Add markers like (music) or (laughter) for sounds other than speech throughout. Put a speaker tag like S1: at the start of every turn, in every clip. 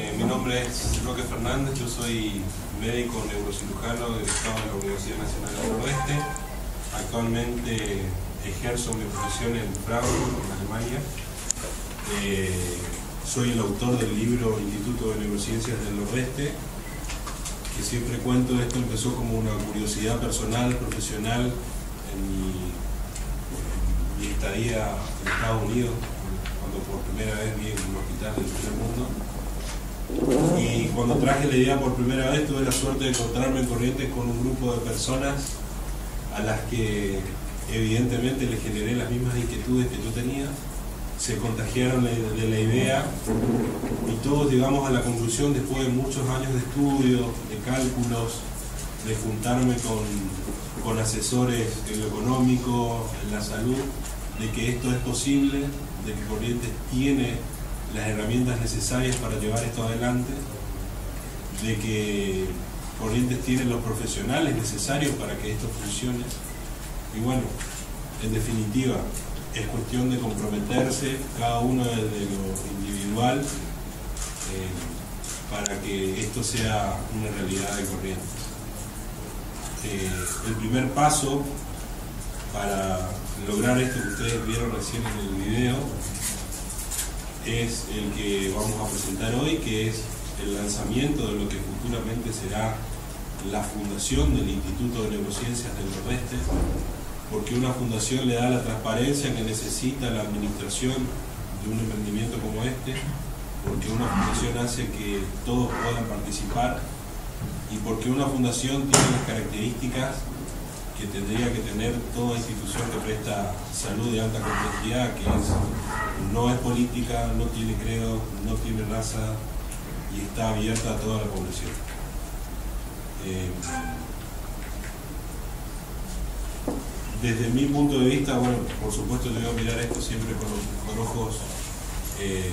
S1: Eh, mi nombre es Roque Fernández, yo soy médico neurocirujano egresado de la Universidad Nacional del Noroeste. Actualmente ejerzo mi profesión en Frankfurt, en Alemania. Eh, soy el autor del libro Instituto de Neurociencias del Noroeste, que siempre cuento, esto empezó como una curiosidad personal, profesional, en mi, estadía en Estados Unidos, cuando por primera vez vi en un hospital mundo y cuando traje la idea por primera vez tuve la suerte de encontrarme en Corrientes con un grupo de personas a las que evidentemente les generé las mismas inquietudes que yo tenía, se contagiaron de la idea y todos llegamos a la conclusión después de muchos años de estudio, de cálculos, de juntarme con, con asesores en lo económico, en la salud, de que esto es posible, de que Corrientes tiene las herramientas necesarias para llevar esto adelante, de que Corrientes tiene los profesionales necesarios para que esto funcione. Y bueno, en definitiva, es cuestión de comprometerse cada uno desde lo individual eh, para que esto sea una realidad de Corrientes. Eh, el primer paso para lograr esto que ustedes vieron recién en el video es el que vamos a presentar hoy, que es el lanzamiento de lo que futuramente será la fundación del Instituto de Neurociencias del Nordeste, porque una fundación le da la transparencia que necesita la administración de un emprendimiento como este, porque una fundación hace que todos puedan participar y porque una fundación tiene las características que tendría que tener toda institución que presta salud de alta complejidad, que no es política, no tiene credo, no tiene raza y está abierta a toda la población. Eh, desde mi punto de vista, bueno, por supuesto yo voy mirar esto siempre con, con ojos eh,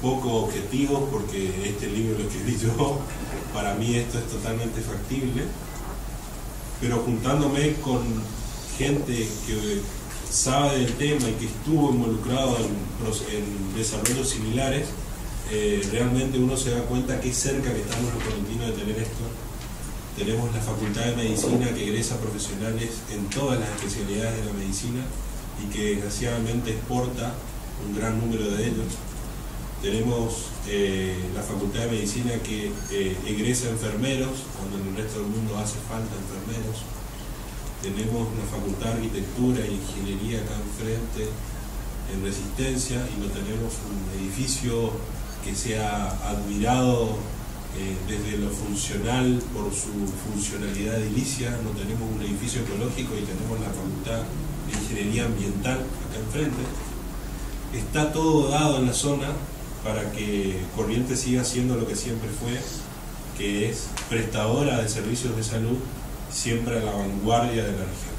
S1: poco objetivos, porque este libro lo escribí (laughs) yo, para mí esto es totalmente factible pero juntándome con gente que sabe del tema y que estuvo involucrado en, desarrollos similares, eh, realmente uno se da cuenta que cerca que estamos los correntinos de tener esto. Tenemos la Facultad de Medicina que egresa profesionales en todas las especialidades de la medicina y que desgraciadamente exporta un gran número de ellos. Tenemos eh, la Facultad de Medicina que eh, egresa enfermeros, cuando en el resto del mundo hace falta enfermeros. Tenemos la Facultad de Arquitectura e Ingeniería acá enfrente, en Resistencia, y no tenemos un edificio que sea admirado eh, desde lo funcional por su funcionalidad edilicia, no tenemos un edificio ecológico y tenemos la Facultad de Ingeniería Ambiental acá enfrente. Está todo dado en la zona, para que Corrientes siga siendo lo que siempre fue, que es prestadora de servicios de salud, siempre a la vanguardia de la región.